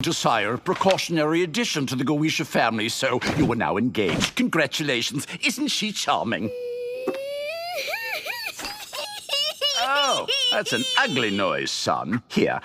Desire, a precautionary addition to the Goisha family, so you are now engaged. Congratulations. Isn't she charming? Oh, that's an ugly noise, son. Here,